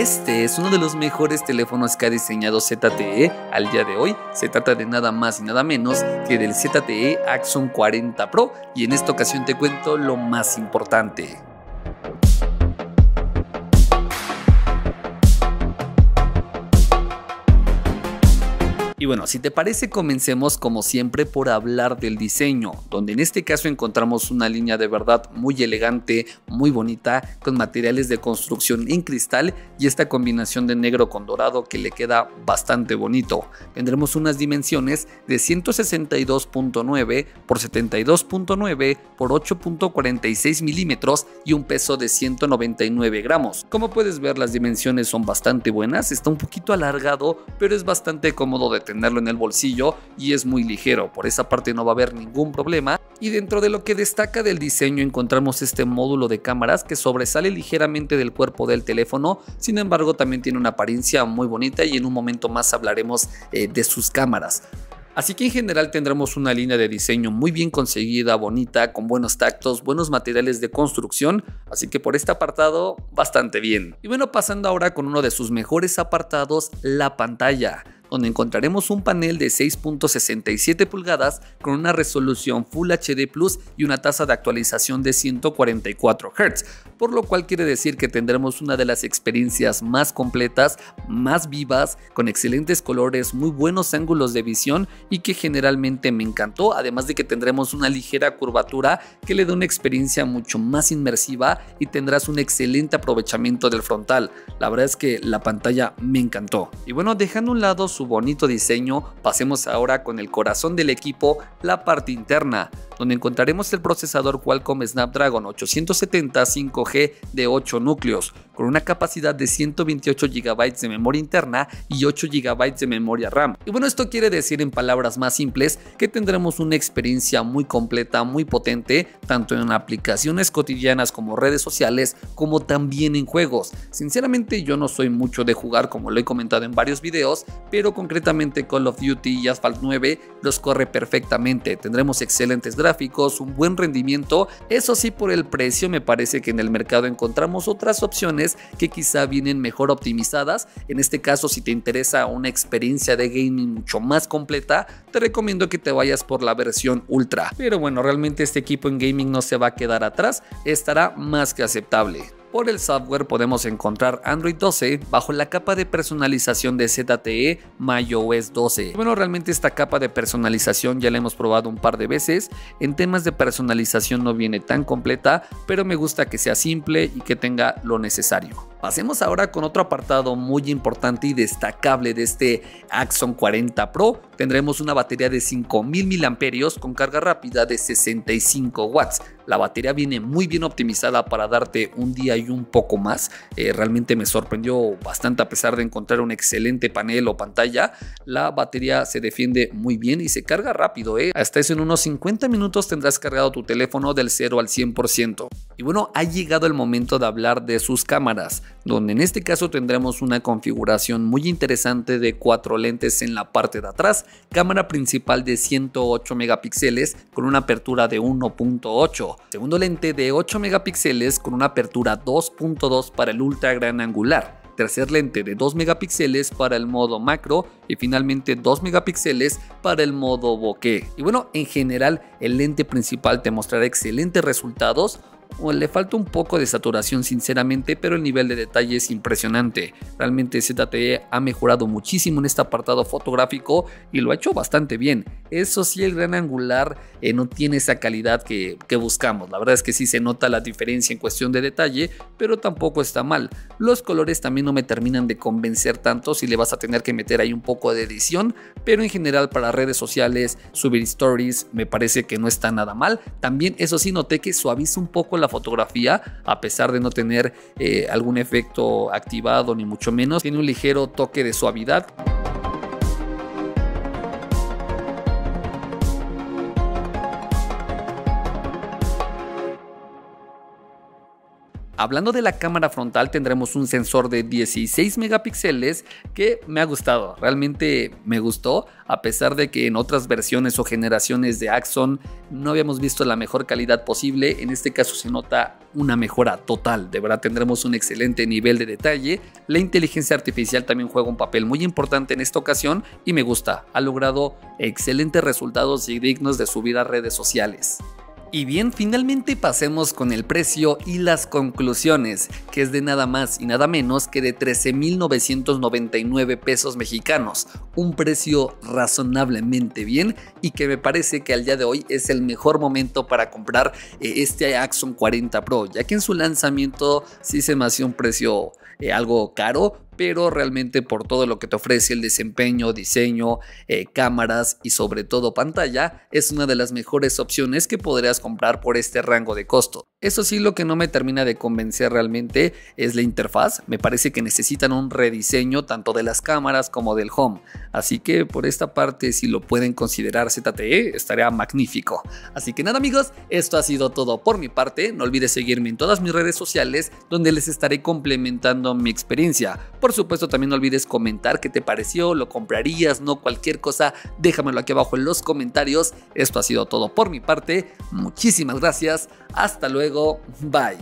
Este es uno de los mejores teléfonos que ha diseñado ZTE al día de hoy. Se trata de nada más y nada menos que del ZTE Axon 40 Pro y en esta ocasión te cuento lo más importante. Bueno, si te parece, comencemos como siempre por hablar del diseño, donde en este caso encontramos una línea de verdad muy elegante, muy bonita, con materiales de construcción en cristal y esta combinación de negro con dorado que le queda bastante bonito. Tendremos unas dimensiones de 162.9 por 72.9 por 8.46 milímetros y un peso de 199 gramos. Como puedes ver, las dimensiones son bastante buenas, está un poquito alargado, pero es bastante cómodo de tenerlo en el bolsillo y es muy ligero, por esa parte no va a haber ningún problema. Y dentro de lo que destaca del diseño encontramos este módulo de cámaras que sobresale ligeramente del cuerpo del teléfono, sin embargo también tiene una apariencia muy bonita y en un momento más hablaremos eh, de sus cámaras. Así que en general tendremos una línea de diseño muy bien conseguida, bonita, con buenos tactos, buenos materiales de construcción, así que por este apartado bastante bien. Y bueno, pasando ahora con uno de sus mejores apartados, la pantalla donde encontraremos un panel de 6.67 pulgadas con una resolución Full HD Plus y una tasa de actualización de 144 Hz, por lo cual quiere decir que tendremos una de las experiencias más completas, más vivas, con excelentes colores, muy buenos ángulos de visión y que generalmente me encantó, además de que tendremos una ligera curvatura que le da una experiencia mucho más inmersiva y tendrás un excelente aprovechamiento del frontal. La verdad es que la pantalla me encantó. Y bueno, dejando a un lado su bonito diseño, pasemos ahora con el corazón del equipo, la parte interna donde encontraremos el procesador Qualcomm Snapdragon 870 5G de 8 núcleos, con una capacidad de 128 GB de memoria interna y 8 GB de memoria RAM. Y bueno, esto quiere decir en palabras más simples que tendremos una experiencia muy completa, muy potente, tanto en aplicaciones cotidianas como redes sociales, como también en juegos. Sinceramente yo no soy mucho de jugar como lo he comentado en varios videos, pero concretamente Call of Duty y Asphalt 9 los corre perfectamente. Tendremos excelentes gráficos un buen rendimiento. Eso sí, por el precio me parece que en el mercado encontramos otras opciones que quizá vienen mejor optimizadas. En este caso, si te interesa una experiencia de gaming mucho más completa, te recomiendo que te vayas por la versión Ultra. Pero bueno, realmente este equipo en gaming no se va a quedar atrás, estará más que aceptable. Por el software podemos encontrar Android 12 bajo la capa de personalización de ZTE MyOS 12. Bueno, realmente esta capa de personalización ya la hemos probado un par de veces. En temas de personalización no viene tan completa, pero me gusta que sea simple y que tenga lo necesario. Pasemos ahora con otro apartado muy importante y destacable de este Axon 40 Pro. Tendremos una batería de 5000 mAh con carga rápida de 65 watts. La batería viene muy bien optimizada para darte un día y un poco más. Eh, realmente me sorprendió bastante a pesar de encontrar un excelente panel o pantalla. La batería se defiende muy bien y se carga rápido. Eh. Hasta eso en unos 50 minutos tendrás cargado tu teléfono del 0 al 100%. Y bueno, ha llegado el momento de hablar de sus cámaras donde en este caso tendremos una configuración muy interesante de cuatro lentes en la parte de atrás, cámara principal de 108 megapíxeles con una apertura de 1.8, segundo lente de 8 megapíxeles con una apertura 2.2 para el ultra gran angular, tercer lente de 2 megapíxeles para el modo macro y finalmente 2 megapíxeles para el modo bokeh. Y bueno, en general el lente principal te mostrará excelentes resultados, le falta un poco de saturación sinceramente, pero el nivel de detalle es impresionante. Realmente ZTE ha mejorado muchísimo en este apartado fotográfico y lo ha hecho bastante bien. Eso sí, el gran angular eh, no tiene esa calidad que, que buscamos. La verdad es que sí se nota la diferencia en cuestión de detalle, pero tampoco está mal. Los colores también no me terminan de convencer tanto si le vas a tener que meter ahí un poco de edición, pero en general para redes sociales, subir stories, me parece que no está nada mal. También eso sí noté que suaviza un poco la fotografía, a pesar de no tener eh, algún efecto activado ni mucho menos, tiene un ligero toque de suavidad. Hablando de la cámara frontal, tendremos un sensor de 16 megapíxeles que me ha gustado, realmente me gustó, a pesar de que en otras versiones o generaciones de Axon no habíamos visto la mejor calidad posible, en este caso se nota una mejora total, de verdad tendremos un excelente nivel de detalle, la inteligencia artificial también juega un papel muy importante en esta ocasión y me gusta, ha logrado excelentes resultados y dignos de subir a redes sociales. Y bien, finalmente pasemos con el precio y las conclusiones, que es de nada más y nada menos que de 13.999 pesos mexicanos, un precio razonablemente bien y que me parece que al día de hoy es el mejor momento para comprar eh, este Axon 40 Pro, ya que en su lanzamiento sí se me hacía un precio eh, algo caro, pero realmente por todo lo que te ofrece el desempeño, diseño, eh, cámaras y sobre todo pantalla, es una de las mejores opciones que podrías comprar por este rango de costo. Eso sí, lo que no me termina de convencer realmente es la interfaz. Me parece que necesitan un rediseño tanto de las cámaras como del home. Así que por esta parte, si lo pueden considerar ZTE, estaría magnífico. Así que nada amigos, esto ha sido todo por mi parte. No olvides seguirme en todas mis redes sociales donde les estaré complementando mi experiencia. Por supuesto, también no olvides comentar qué te pareció, lo comprarías, no cualquier cosa. Déjamelo aquí abajo en los comentarios. Esto ha sido todo por mi parte. Muchísimas gracias. Hasta luego. Bye.